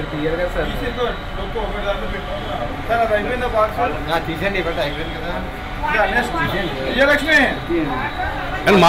ఇప్పుడు క్లియర్ గా sir sir అది అయిపోయిందా బాక్స్ తీసేయండి ఇవ్వండి అయిపోయింది కదా విజయలక్ష్మి తీయండి. కానీ మా